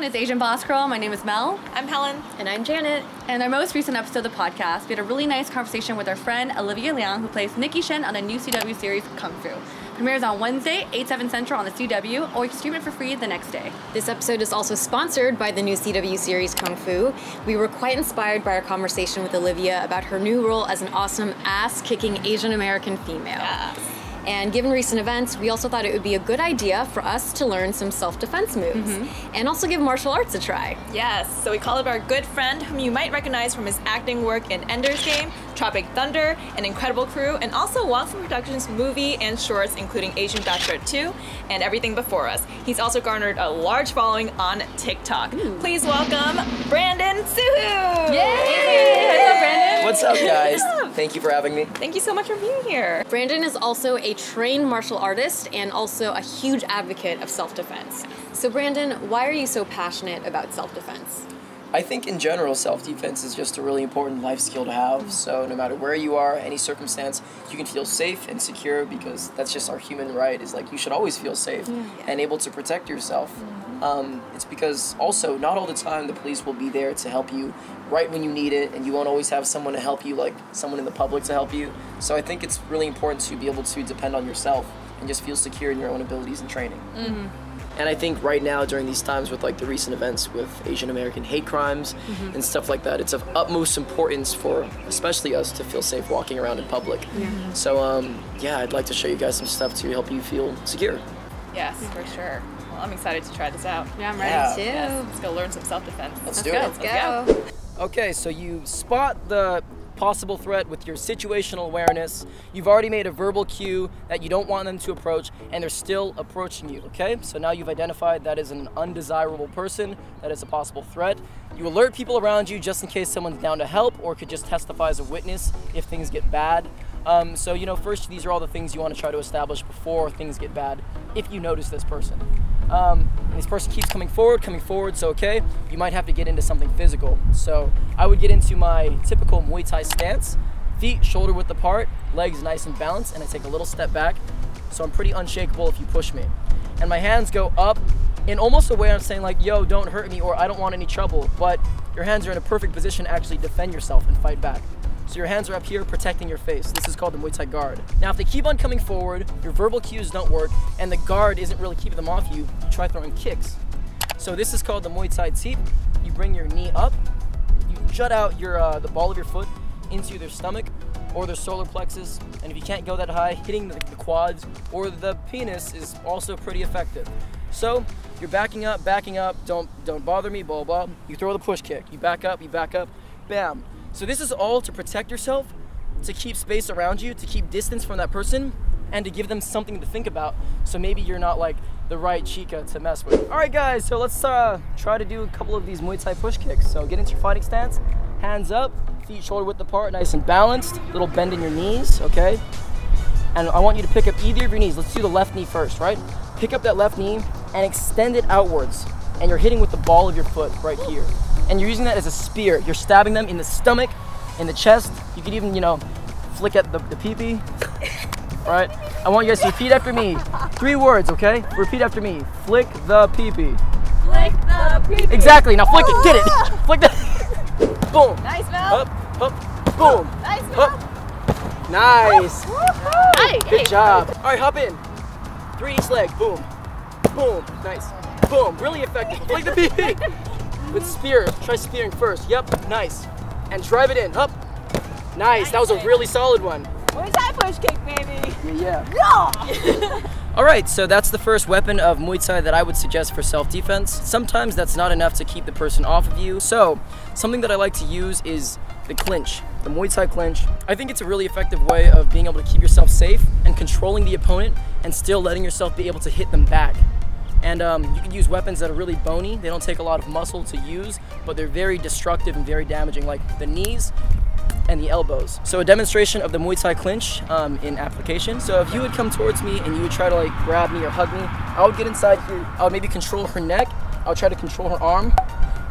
everyone, it's Asian Boss Girl. My name is Mel. I'm Helen. And I'm Janet. And our most recent episode of the podcast, we had a really nice conversation with our friend Olivia Liang, who plays Nikki Shen on the new CW series Kung Fu. Premieres on Wednesday, 8, 7 Central on the CW, or you can stream it for free the next day. This episode is also sponsored by the new CW series Kung Fu. We were quite inspired by our conversation with Olivia about her new role as an awesome ass kicking Asian American female. Yes. And given recent events, we also thought it would be a good idea for us to learn some self defense moves mm-hmm. and also give martial arts a try. Yes, so we call up our good friend, whom you might recognize from his acting work in Ender's Game, Tropic Thunder, An Incredible Crew, and also Wong Fu Productions movie and shorts, including Asian Bachelor 2 and Everything Before Us. He's also garnered a large following on TikTok. Please welcome Brandon Soo Hoo! Yay! Up, Brandon? What's up, guys? Thank you for having me. Thank you so much for being here. Brandon is also a trained martial artist and also a huge advocate of self defense. So, Brandon, why are you so passionate about self defense? I think in general, self defense is just a really important life skill to have. So, no matter where you are, any circumstance, you can feel safe and secure because that's just our human right. Is like you should always feel safe and able to protect yourself. Mm. Um, it's because also, not all the time the police will be there to help you right when you need it, and you won't always have someone to help you, like someone in the public to help you. So, I think it's really important to be able to depend on yourself and just feel secure in your own abilities and training. And I think right now, during these times with like the recent events with Asian American hate crimes and stuff like that, it's of utmost importance for especially us to feel safe walking around in public. So, um, yeah, I'd like to show you guys some stuff to help you feel secure. Yes, for sure. Well, I'm excited to try this out. Yeah, I'm Yeah. too. Yes, let's go learn some self-defense. Let's Let's do go. it. Let's go. Okay, so you spot the possible threat with your situational awareness. You've already made a verbal cue that you don't want them to approach, and they're still approaching you, okay? So now you've identified that is an undesirable person, that is a possible threat. You alert people around you just in case someone's down to help or could just testify as a witness if things get bad. Um, so, you know, first, these are all the things you want to try to establish before things get bad if you notice this person. Um, and this person keeps coming forward, coming forward, so okay, you might have to get into something physical. So I would get into my typical Muay Thai stance, feet shoulder width apart, legs nice and balanced, and I take a little step back, so I'm pretty unshakable if you push me. And my hands go up in almost a way I'm saying like, yo, don't hurt me, or I don't want any trouble, but your hands are in a perfect position to actually defend yourself and fight back. So your hands are up here protecting your face. This is called the Muay Thai guard. Now, if they keep on coming forward, your verbal cues don't work, and the guard isn't really keeping them off you, try throwing kicks. So this is called the Muay Thai teep. You bring your knee up, you jut out your uh, the ball of your foot into their stomach or their solar plexus, and if you can't go that high, hitting the, the quads or the penis is also pretty effective. So you're backing up, backing up. Don't don't bother me, blah blah. You throw the push kick. You back up, you back up, bam. So this is all to protect yourself, to keep space around you, to keep distance from that person, and to give them something to think about. So maybe you're not like the right chica to mess with. All right, guys. So let's uh, try to do a couple of these Muay Thai push kicks. So get into your fighting stance, hands up, feet shoulder width apart, nice and balanced. Little bend in your knees, okay? And I want you to pick up either of your knees. Let's do the left knee first, right? Pick up that left knee and extend it outwards. And you're hitting with the ball of your foot right here. And you're using that as a spear. You're stabbing them in the stomach, in the chest. You could even, you know, flick at the, the pee-pee. All right? I want you guys to repeat after me. Three words, okay? Repeat after me. Flick the pee-pee. Flick the pee Exactly. Now flick it. Get it. flick that. Boom. Nice, Mel. Up, up, boom. Nice, Mel. Up. Nice. Hey, Good job. All right, hop in. Three each leg. Boom. Boom. Nice. Boom. Really effective. Flick the pee. With spear. Try spearing first. Yep. Nice. And drive it in. Up. Nice. That was a really solid one. Muay Thai push kick, baby. Yeah. yeah. All right, so that's the first weapon of Muay Thai that I would suggest for self-defense. Sometimes that's not enough to keep the person off of you. So, something that I like to use is the clinch, the Muay Thai clinch. I think it's a really effective way of being able to keep yourself safe and controlling the opponent and still letting yourself be able to hit them back. And um, you can use weapons that are really bony. They don't take a lot of muscle to use, but they're very destructive and very damaging, like the knees and the elbows. So a demonstration of the Muay Thai clinch um, in application. So if you would come towards me and you would try to like grab me or hug me, I would get inside here. I would maybe control her neck. I would try to control her arm.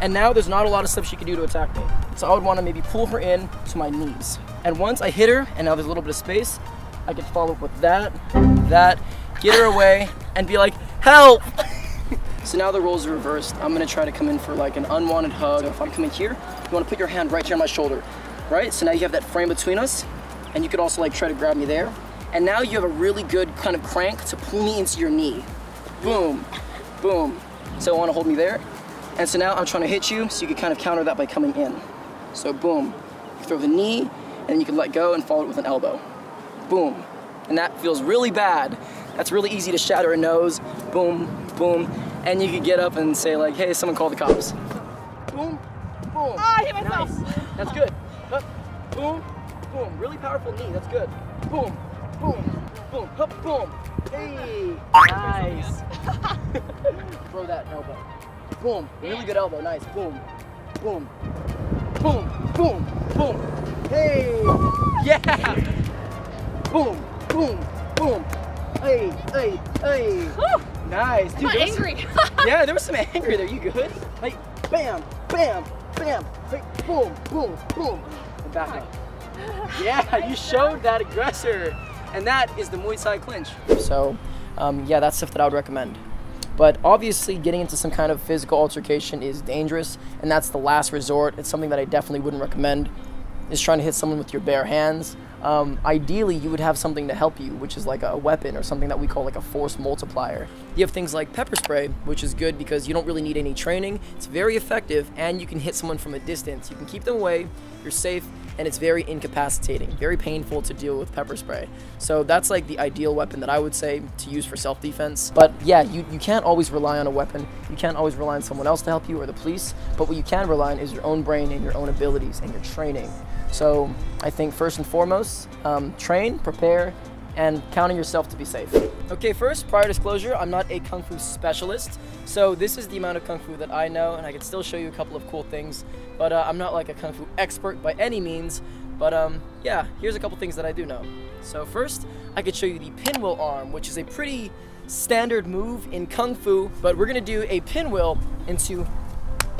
And now there's not a lot of stuff she can do to attack me. So I would want to maybe pull her in to my knees. And once I hit her, and now there's a little bit of space, I could follow up with that, that, get her away, and be like, help! So now the roles are reversed. I'm gonna try to come in for like an unwanted hug. If I'm coming here, you wanna put your hand right here on my shoulder, right? So now you have that frame between us, and you could also like try to grab me there. And now you have a really good kind of crank to pull me into your knee. Boom, boom. So I wanna hold me there? And so now I'm trying to hit you, so you can kind of counter that by coming in. So boom, you throw the knee, and you can let go and follow it with an elbow. Boom. And that feels really bad. That's really easy to shatter a nose. Boom, boom. And you could get up and say like, hey, someone call the cops. Boom, boom. Ah, I hit myself. Nice. That's good. Up, boom, boom. Really powerful knee. That's good. Boom, boom, boom, up, boom. Hey, nice. Throw that elbow. Boom. Really good elbow. Nice. Boom, boom, boom, boom, boom. Hey, yeah. Boom, boom, boom. Hey, hey, hey. Nice. Dude, I'm there was some- angry. yeah, there was some anger there. You good? Like, bam, bam, bam. Hey, boom, boom, boom. And back up. Yeah, you showed that aggressor. And that is the Muay Thai clinch. So, um, yeah, that's stuff that I would recommend. But obviously, getting into some kind of physical altercation is dangerous, and that's the last resort. It's something that I definitely wouldn't recommend. Is trying to hit someone with your bare hands. Um, ideally, you would have something to help you, which is like a weapon or something that we call like a force multiplier. You have things like pepper spray, which is good because you don't really need any training. It's very effective, and you can hit someone from a distance. You can keep them away. You're safe, and it's very incapacitating, very painful to deal with pepper spray. So that's like the ideal weapon that I would say to use for self-defense. But yeah, you, you can't always rely on a weapon. You can't always rely on someone else to help you or the police. But what you can rely on is your own brain and your own abilities and your training. So I think first and foremost, um, train, prepare, and counting yourself to be safe. Okay, first, prior disclosure, I'm not a Kung Fu specialist, so this is the amount of Kung Fu that I know, and I can still show you a couple of cool things, but uh, I'm not like a Kung Fu expert by any means, but um, yeah, here's a couple things that I do know. So first, I could show you the pinwheel arm, which is a pretty standard move in Kung Fu, but we're gonna do a pinwheel into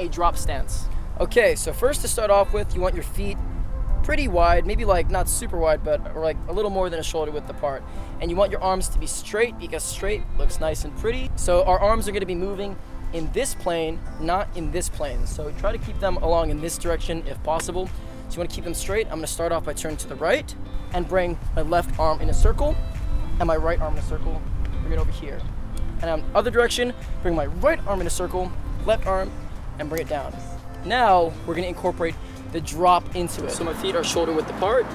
a drop stance. Okay, so first to start off with, you want your feet pretty wide, maybe like not super wide, but or like a little more than a shoulder width apart. And you want your arms to be straight because straight looks nice and pretty. So our arms are gonna be moving in this plane, not in this plane. So try to keep them along in this direction if possible. So you wanna keep them straight. I'm gonna start off by turning to the right and bring my left arm in a circle and my right arm in a circle, bring it over here. And on the other direction, bring my right arm in a circle, left arm, and bring it down. Now we're gonna incorporate the drop into it. So my feet are shoulder width apart,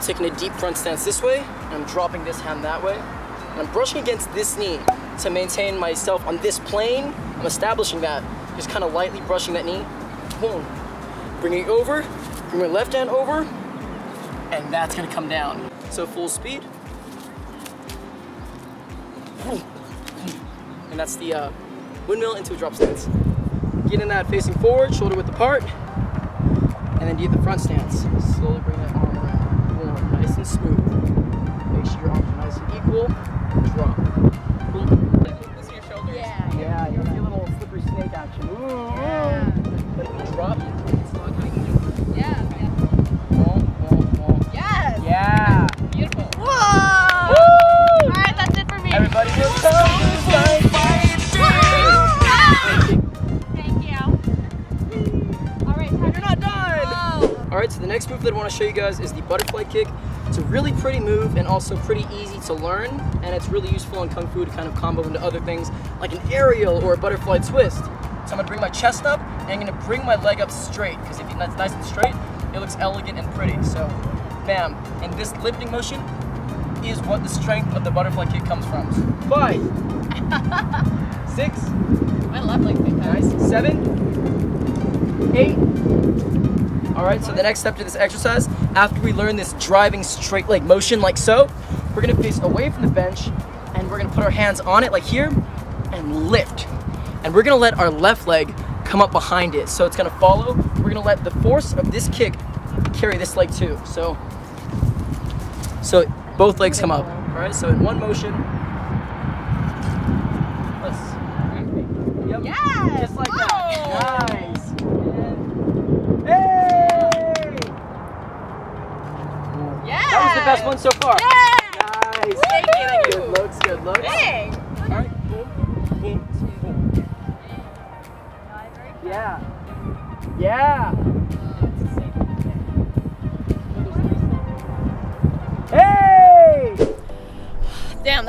taking a deep front stance this way, and I'm dropping this hand that way. And I'm brushing against this knee to maintain myself on this plane. I'm establishing that, just kind of lightly brushing that knee. Boom. Bringing it over, bring my left hand over, and that's gonna come down. So full speed. And that's the uh, windmill into a drop stance. Get in that facing forward, shoulder width apart, and then do the front stance. Slowly bring that arm around. Nice and smooth. Make sure your arms are nice and equal. Drop. Boom. Your shoulders. Yeah. Yeah, you see a little slippery snake action. Ooh. You drop, move that I want to show you guys is the butterfly kick. It's a really pretty move and also pretty easy to learn, and it's really useful in Kung Fu to kind of combo into other things like an aerial or a butterfly twist. So I'm gonna bring my chest up and I'm gonna bring my leg up straight because if it's nice and straight, it looks elegant and pretty. So, bam. And this lifting motion is what the strength of the butterfly kick comes from. Five, six, leg big Nice. Seven, eight. All right, so the next step to this exercise, after we learn this driving straight leg motion like so, we're gonna face away from the bench and we're gonna put our hands on it like here and lift. And we're gonna let our left leg come up behind it. So it's gonna follow. We're gonna let the force of this kick carry this leg too. So, so both legs come up. All right, so in one motion.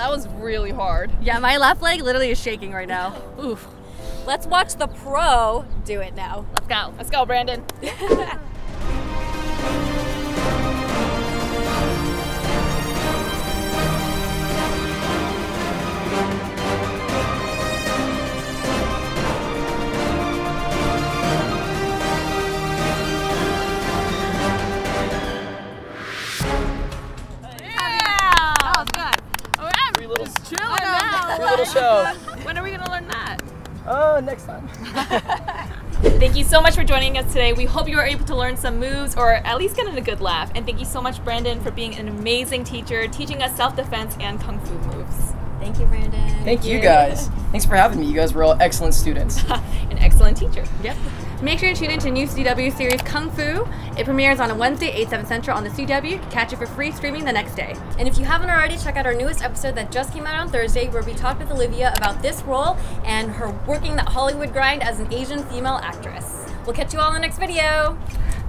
That was really hard. Yeah, my left leg literally is shaking right now. Oof. Let's watch the pro do it now. Let's go. Let's go, Brandon. joining us today. We hope you were able to learn some moves or at least get in a good laugh. And thank you so much, Brandon, for being an amazing teacher, teaching us self defense and kung fu moves. Thank you, Brandon. Thank you you, guys. Thanks for having me. You guys were all excellent students. An excellent teacher. Yep. Make sure to tune in to new CW series Kung Fu. It premieres on a Wednesday, 8, 7 Central on the CW. Catch it for free streaming the next day. And if you haven't already, check out our newest episode that just came out on Thursday, where we talked with Olivia about this role and her working that Hollywood grind as an Asian female actress. We'll catch you all in the next video.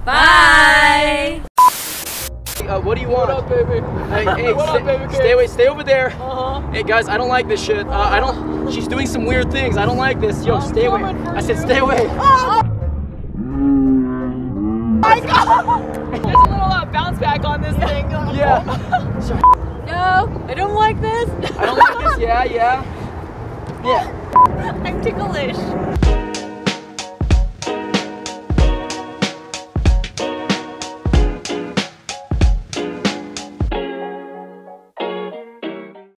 Bye. Uh, what do you want? What up, baby? Hey, hey, What stay, up, baby? stay away, stay over there. Uh-huh. Hey guys, I don't like this shit. Uh, I don't. She's doing some weird things. I don't like this. Yo, I'm stay away. I said, you. stay away. Oh, my God. There's a little uh, bounce back on this thing. Yeah. No, I don't like this. I don't like this. Yeah, yeah. Yeah. I'm ticklish.